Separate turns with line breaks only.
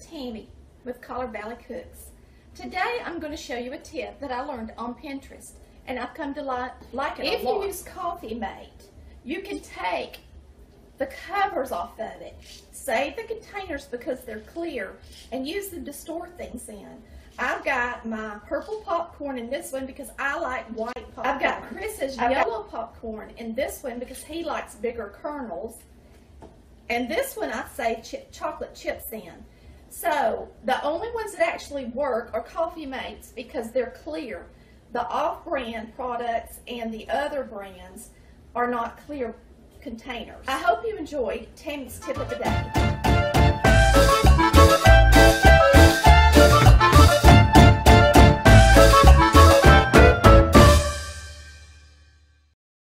Tammy with Collard Valley Cooks. Today I'm going to show you a tip that I learned on Pinterest and I've come to like, like it If you use Coffee Mate, you can take the covers off of it, save the containers because they're clear, and use them to store things in. I've got my purple popcorn in this one because I like white popcorn. I've got Chris's I've yellow got popcorn in this one because he likes bigger kernels. And this one I say chip, chocolate chips in. So the only ones that actually work are Coffee Mates because they're clear. The off-brand products and the other brands are not clear containers. I hope you enjoyed Tammy's tip of the day.